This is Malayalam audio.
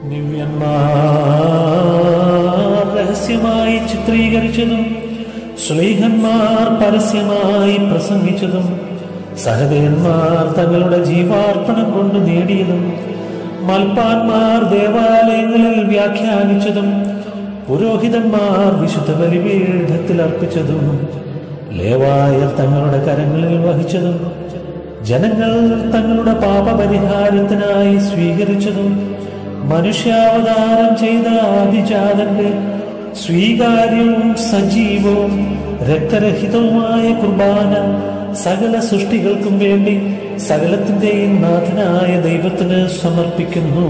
ദിവ്യന്മാർ രഹസ്യമായി ചിത്രീകരിച്ചതും ശ്രീഹന്മാർ പരസ്യമായി പ്രസംഗിച്ചതും സഹദേവന്മാർ തങ്ങളുടെ ജീവാർപ്പണം കൊണ്ട് നേടിയതും മൽപ്പാന്മാർ ദേവാലയങ്ങളിൽ വ്യാഖ്യാനിച്ചതും പുരോഹിതന്മാർ വിശുദ്ധ ബലിപീഠത്തിൽ അർപ്പിച്ചതും ലേവായർ തങ്ങളുടെ കരങ്ങളിൽ വഹിച്ചതും ജനങ്ങൾ തങ്ങളുടെ പാപപരിഹാരത്തിനായി സ്വീകരിച്ചതും മനുഷ്യാവതാരം ചെയ്ത ആദിജാതന്റെ സ്വീകാര്യവും സജീവവും രക്തരഹിതവുമായ കുർബാന സകല സൃഷ്ടികൾക്കും വേണ്ടി സകലത്തിന്റെയും നാഥനായ ദൈവത്തിന് സമർപ്പിക്കുന്നു.